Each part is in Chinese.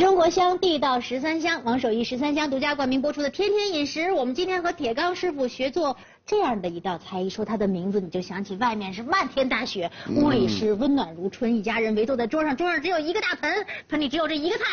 中国香，地道十三香，王守义十三香独家冠名播出的《天天饮食》，我们今天和铁刚师傅学做这样的一道菜，一说它的名字，你就想起外面是漫天大雪，屋里是温暖如春，一家人围坐在桌上，桌上只有一个大盆，盆里只有这一个菜。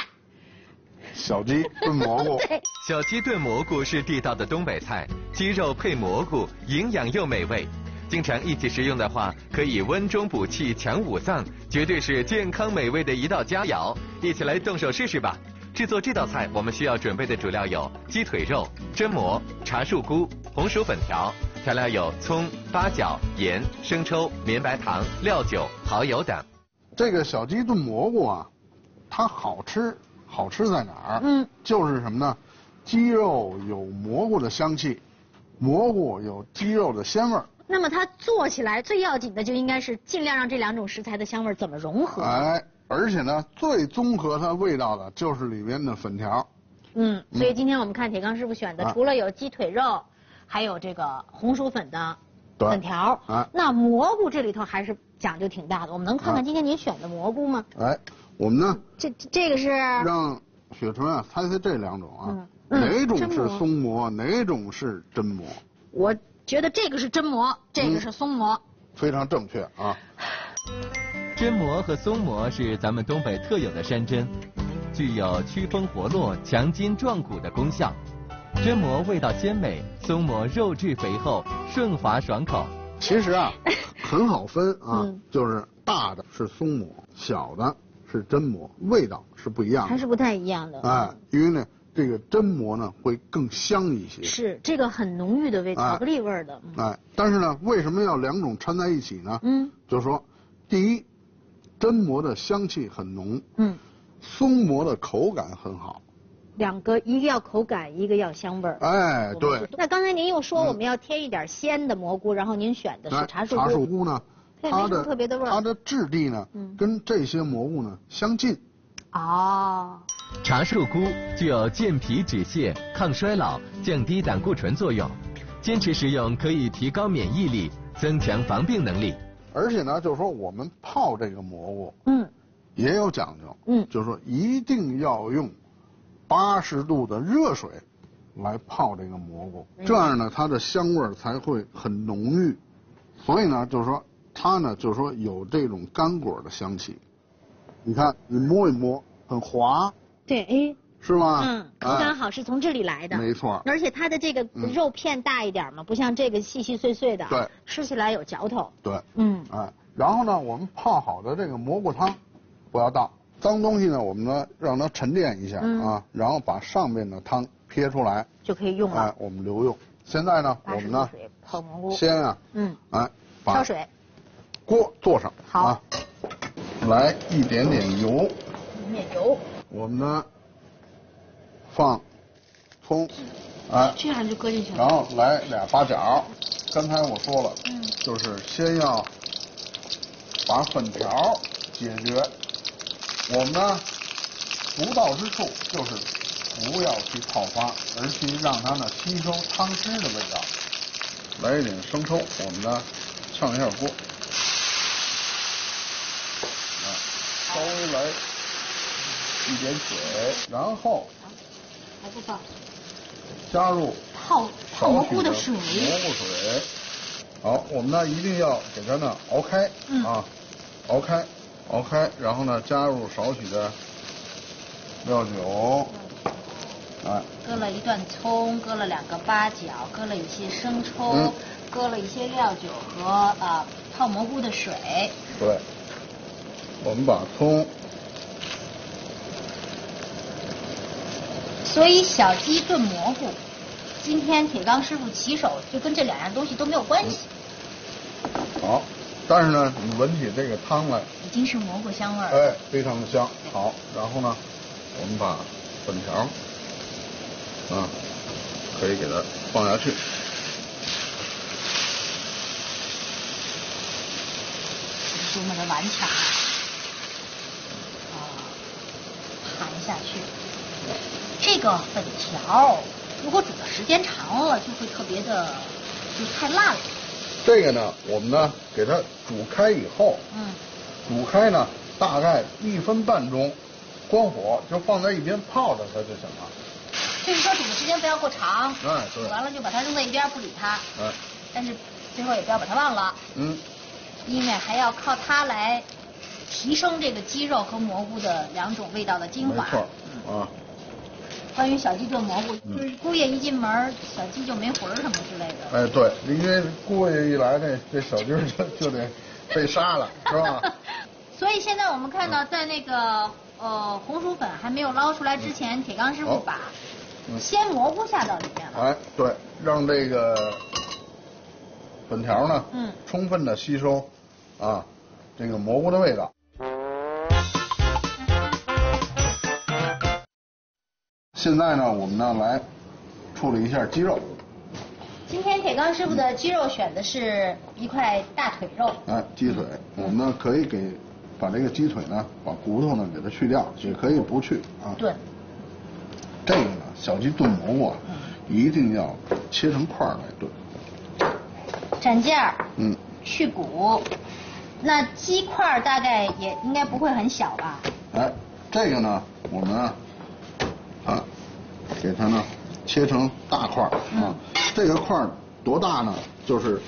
小鸡炖蘑菇，小鸡炖蘑菇是地道的东北菜，鸡肉配蘑菇，营养又美味。经常一起食用的话，可以温中补气、强五脏，绝对是健康美味的一道佳肴。一起来动手试试吧！制作这道菜，我们需要准备的主料有鸡腿肉、榛蘑、茶树菇、红薯粉条。调料有葱、八角、盐、生抽、绵白糖、料酒、蚝油等。这个小鸡炖蘑菇啊，它好吃，好吃在哪儿？嗯，就是什么呢？鸡肉有蘑菇的香气，蘑菇有鸡肉的鲜味儿。那么它做起来最要紧的就应该是尽量让这两种食材的香味儿怎么融合。哎，而且呢，最综合它味道的就是里面的粉条。嗯，所以今天我们看铁刚师傅选的，啊除了有鸡腿肉，还有这个红薯粉的粉条。啊那蘑菇这里头还是讲究挺大的。我们能看看啊今天您选的蘑菇吗？哎，我们呢这这这个是让雪纯啊猜猜这两种啊，哪种是松蘑，哪种是真蘑？我觉得这个是真蘑，这个是松蘑。非常正确啊。榛蘑和松蘑是咱们东北特有的山珍，具有祛风活络、强筋壮骨的功效。榛蘑味道鲜美，松蘑肉质肥厚、顺滑爽口。其实啊，很好分啊，嗯就是大的是松蘑，小的是榛蘑，味道是不一样的。还是不太一样的。哎，因为呢，这个榛蘑呢会更香一些。是这个很浓郁的味，道巧克力味儿的。嗯哎，但是呢，为什么要两种掺在一起呢？嗯就是说，第一，真蘑的香气很浓，嗯，松蘑的口感很好。两个一个要口感，一个要香味儿。哎，对，那刚才您又说嗯我们要添一点鲜的蘑菇，然后您选的哎是茶树菇茶树菇。呢，它也没什么它的特别的味儿它的质地呢，嗯跟这些蘑菇呢相近。哦，茶树菇具有健脾止泻、抗衰老、降低胆固醇作用，坚持食用可以提高免疫力，增强防病能力。而且呢，就是说我们泡这个蘑菇嗯也有讲究，嗯就是说一定要用八十度的热水来泡这个蘑菇，嗯这样呢，它的香味儿才会很浓郁。所以呢，就是说它呢，就是说有这种干果的香气。你看，你摸一摸，很滑，对，哎，是吗？嗯，口感好是从这里来的。哎没错。而且它的这个嗯肉片大一点嘛，不像这个细细碎碎的，对，吃起来有嚼头。对，嗯，哎，然后呢，我们泡好的这个蘑菇汤不要倒，脏东西呢，我们呢让它沉淀一下、嗯啊，然后把上面的汤撇出来，就可以用了哎了。，我们留用。现在呢，我们呢水泡蘑菇。先啊，嗯，哎，把烧水，锅坐上，好啊，来一点点油，一点油，我们呢放葱，哎，这样就搁进去了。然后来俩八角，刚才我说了，嗯就是先要把粉条解决。我们呢，不到之处就是不要去泡发，而去让它呢吸收汤汁的味道。来一点生抽，我们呢炝一下锅，啊，稍微来一点水，然后还不放加入泡泡蘑菇的水。蘑菇水。好，我们呢一定要给它呢熬开，嗯啊，熬开，熬开，然后呢加入少许的料酒，哎，搁了一段葱，搁了两个八角，搁了一些生抽，嗯搁了一些料酒和呃泡蘑菇的水。对，我们把葱，所以小鸡炖蘑菇，今天铁钢师傅起手就跟这两样东西都没有关系，好，但是呢，你闻起这个汤来，已经是蘑菇香味儿了。哎，非常的香。好，然后呢，我们把粉条，啊，可以给它放下去。多么的顽强啊！啊，含下去。这个粉条如果煮的时间长了，就会特别的，就太烂了。这个呢，我们呢给它煮开以后，嗯，煮开呢大概一分半钟，关火，就放在一边泡着它就行了。就是说煮的时间不要过长，哎对煮完了就把它扔在一边不理它，嗯，但是最后也不要把它忘了，嗯，因为还要靠它来提升这个鸡肉和蘑菇的两种味道的精华。没错啊，关于小鸡炖蘑菇，嗯就是姑爷一进门，小鸡就没魂儿什么之类的。哎对，因为姑爷一来，这这小鸡就就得被杀了，是吧？所以现在我们看到，在那个呃红薯粉还没有捞出来之前，铁刚师傅把嗯鲜蘑菇下到里面了。哎，对，让这个粉条呢，嗯充分的吸收啊这个蘑菇的味道。现在呢，我们呢来处理一下鸡肉，今天铁刚师傅的鸡肉选的是一块大腿肉，哎，鸡腿，我们呢可以给把这个鸡腿呢，把骨头呢给它去掉，也可以不去啊。炖。这个呢，小鸡炖蘑菇啊，一定要切成块儿来炖。蘸件儿，嗯，去骨。那鸡块大概也应该不会很小吧？哎，这个呢，我们啊，啊，给它呢切成大块儿啊。这个块儿多大呢？就是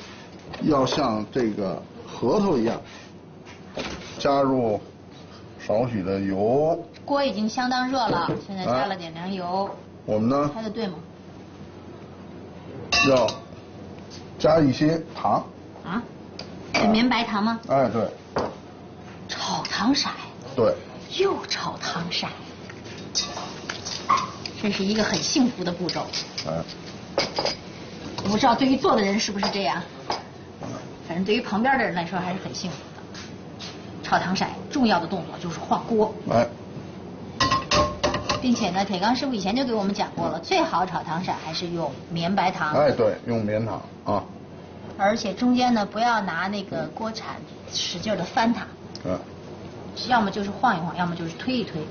要像这个核桃一样，加入少许的油。锅已经相当热了，现在加哎了点凉油，我们呢猜的对吗？要加一些糖。啊？是绵白糖吗？哎，对炒糖色，对，又炒糖色，这是一个很幸福的步骤。哎，我不知道对于做的人是不是这样，反正对于旁边的人来说还是很幸福的。炒糖色重要的动作就是换锅，哎，并且呢，铁刚师傅以前就给我们讲过了，最好炒糖色还是用绵白糖，哎，对，用绵糖啊，而且中间呢不要拿那个锅铲使劲的翻它，嗯。要么就是晃一晃，要么就是推一推。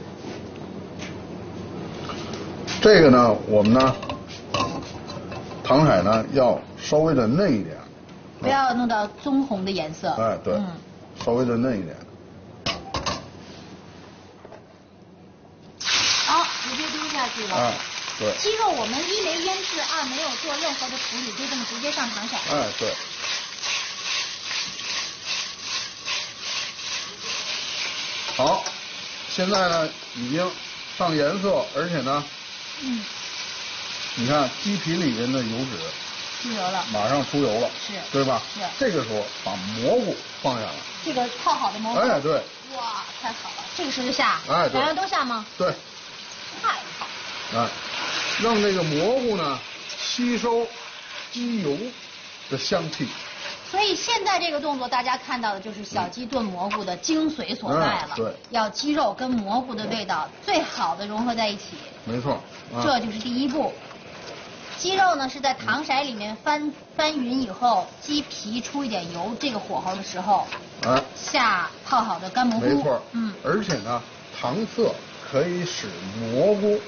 这个呢，我们呢，糖色呢要稍微的嫩一点，不要弄到棕红的颜色。哎，对，嗯，稍微的嫩一点。好，直接丢下去了。哎，对，鸡肉我们一没腌制，二没有做任何的处理，就这么直接上糖色。哎，对。好，现在呢已经上颜色，而且呢，嗯，你看鸡皮里面的油脂出油了。马上出油了，是对吧？是这个时候把蘑菇放下来，这个泡好的蘑菇。哎，对，哇，太好了！这个时候就下。哎对两样都下吗？对，太好。哎，让这个蘑菇呢吸收鸡油的香气。所以现在这个动作，大家看到的就是小鸡炖蘑菇的精髓所在了。嗯对要鸡肉跟蘑菇的味道最好的融合在一起，没错，啊、这就是第一步。鸡肉呢是在糖色里面翻翻匀以后，鸡皮出一点油，这个火候的时候哎，下泡好的干蘑菇。没错，嗯，而且呢，糖色可以使蘑菇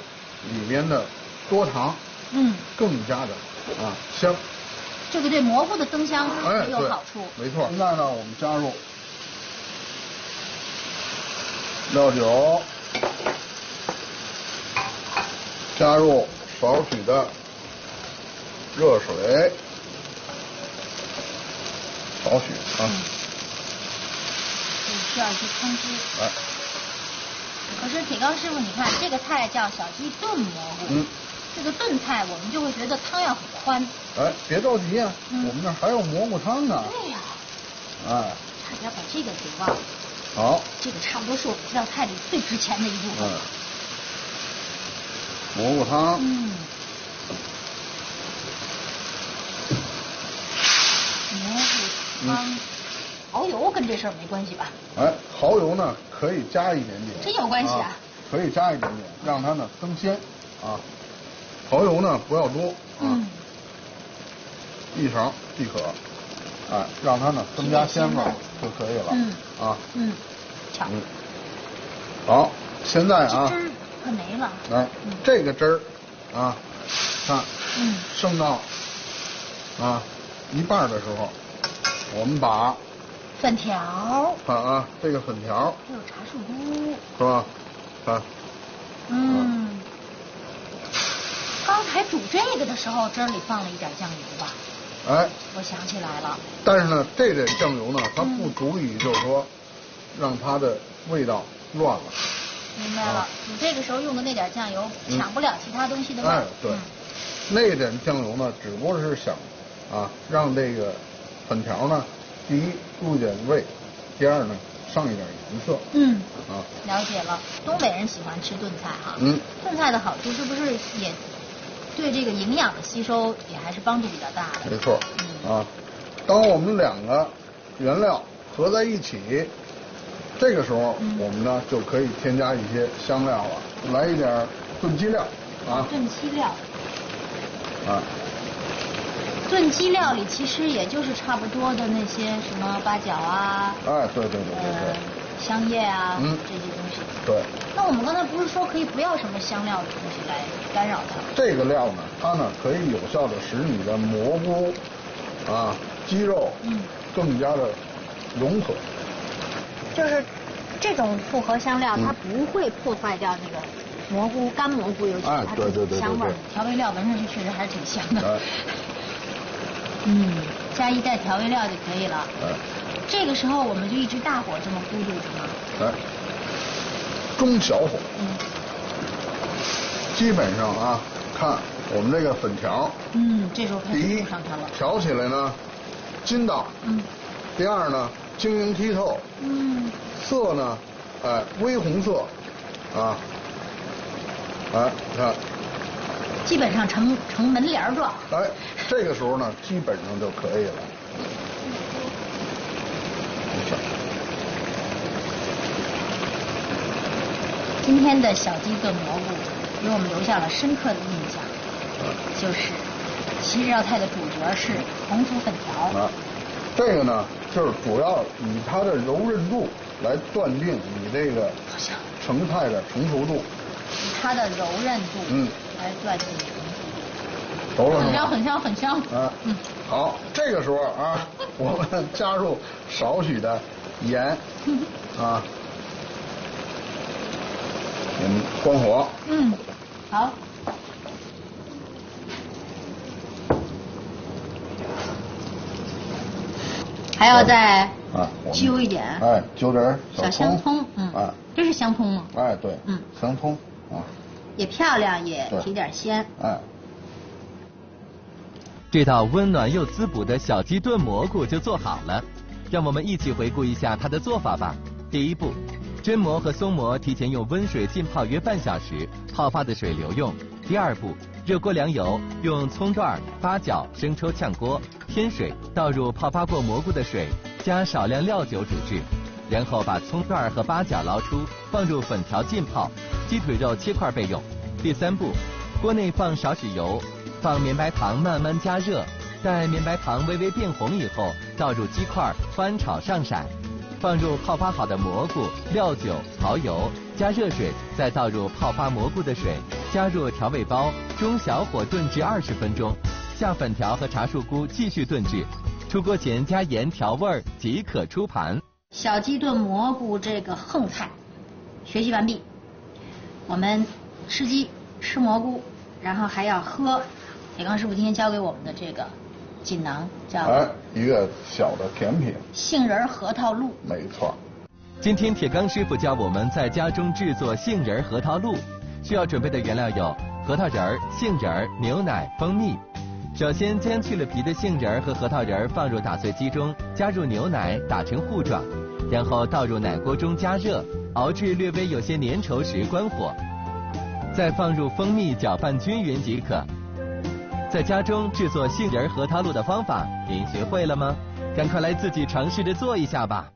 里面的多糖嗯，更加的啊香。这个对蘑菇的增香很，有好处。没错。现在呢，我们加入料酒，加入少许的热水，少许啊，嗯这需要一些汤汁。哎，可是铁刚师傅，你看这个菜叫小鸡炖蘑菇，嗯，这个炖菜我们就会觉得汤要很宽。哎，别着急啊，嗯我们那儿还有蘑菇汤呢，对呀、哎，差点把这个给忘了。好，这个差不多是我们这道菜里最值钱的一部分。嗯，蘑菇汤，嗯。蘑菇汤，蚝油跟这事儿没关系吧？哎，蚝油呢可以加一点点，真有关系啊可以加一点点，让它呢增鲜啊。蚝油呢不要多啊，嗯。一勺即可，哎，让它呢增加鲜味儿就可以了。嗯啊，嗯，巧。嗯，好，现在啊汁，儿快没了。来嗯这个汁儿啊，看嗯。剩到啊一半儿的时候，我们把粉条儿，看啊这个粉条儿还有茶树菇，是吧？啊，嗯。刚才煮这个的时候，这里放了一点酱油吧？哎，我想起来了。但是呢，这点酱油呢，它不足以就是说让它的味道乱了。明白了，煮这个时候用的那点酱油抢不了其他东西的味。哎，对，那点酱油呢，只不过是想啊让这个粉条呢，第一入点味，第二呢上一点颜色。嗯。啊。了解了，东北人喜欢吃炖菜哈。嗯。炖菜的好处是不是也对这个营养的吸收也还是帮助比较大的？没错。嗯。啊，当我们两个原料合在一起。这个时候，我们呢就可以添加一些香料了，来一点炖鸡料啊。炖鸡料。啊。炖鸡料里其实也就是差不多的那些什么八角啊。哎，对对对对对。香叶啊，嗯，这些东西。对。那我们刚才不是说可以不要什么香料的东西来干扰它？这个料呢，它呢可以有效的使你的蘑菇啊、鸡肉嗯更加的融合。就是这种复合香料，它不会破坏掉那个蘑菇干蘑菇，尤其是它的香味儿。调味料闻上去确实还是挺香的。嗯，加一袋调味料就可以了。这个时候我们就一直大火这么咕嘟着吗？哎，中小火。嗯。基本上啊，看我们这个粉条。嗯，这时候开始上它了。调起来呢，筋道。嗯。第二呢。晶莹剔透，嗯，色呢，哎，微红色，啊，哎，你看，基本上成成门帘状。哎，这个时候呢，基本上就可以了。今天的小鸡炖蘑菇给我们留下了深刻的印象，就是西这道菜的主角是红薯粉条。这个呢，就是主要以它的柔韧度来断定你这个成菜的成熟度。以它的柔韧度，嗯，来断定成熟度。很香，很香，很香。啊，嗯，好，这个时候啊，我们加入少许的盐，啊，嗯，关火。嗯，好。还要再啊揪一点，哎，揪点小香葱，嗯，啊，这是香葱吗？哎，对，嗯，香葱啊，也漂亮，也提点鲜，哎，这道温暖又滋补的小鸡炖蘑菇就做好了，让我们一起回顾一下它的做法吧。第一步，榛蘑和松蘑提前用温水浸泡约半小时，泡发的水留用。第二步。热锅凉油，用葱段、八角、生抽炝锅，添水，倒入泡发过蘑菇的水，加少量料酒煮制，然后把葱段和八角捞出，放入粉条浸泡，鸡腿肉切块备用。第三步，锅内放少许油，放绵白糖慢慢加热，待绵白糖微微变红以后，倒入鸡块翻炒上色，放入泡发好的蘑菇、料酒、蚝油，加热水，再倒入泡发蘑菇的水。加入调味包，中小火炖至二十分钟，下粉条和茶树菇继续炖制。出锅前加盐调味即可出盘。小鸡炖蘑菇这个横菜，学习完毕。我们吃鸡吃蘑菇，然后还要喝铁刚师傅今天教给我们的这个锦囊，叫哎一个小的甜品，杏仁核桃露。没错。今天铁刚师傅教我们在家中制作杏仁核桃露。需要准备的原料有核桃仁儿、杏仁儿、牛奶、蜂蜜。首先将去了皮的杏仁儿和核桃仁儿放入打碎机中，加入牛奶打成糊状，然后倒入奶锅中加热，熬至略微有些粘稠时关火，再放入蜂蜜搅拌均匀即可。在家中制作杏仁核桃露的方法，您学会了吗？赶快来自己尝试着做一下吧。